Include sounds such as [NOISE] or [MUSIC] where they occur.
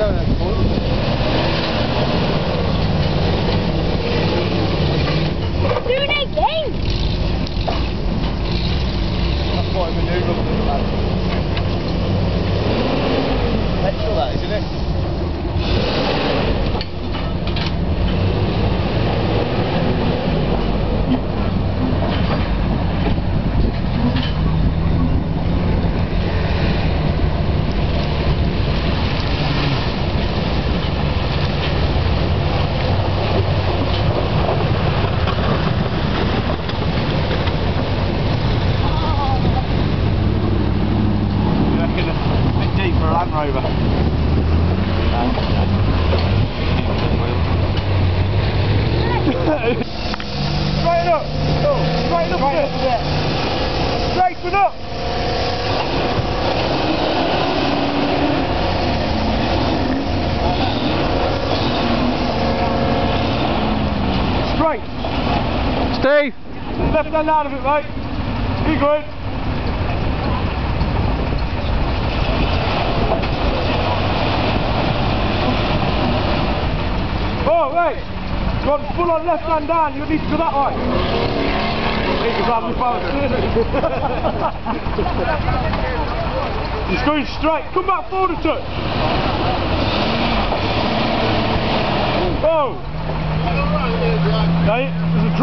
that That's quite a manoeuvre. Petrol that, isn't it? over. Straighten up! Oh, straighten up! Straighten up! Yeah. Straighten up! Straight! Steve! Left hand out of it, mate. Be good. Wait. You want full on left hand down, you need to go that way. [LAUGHS] He's going straight. Come back forward a touch.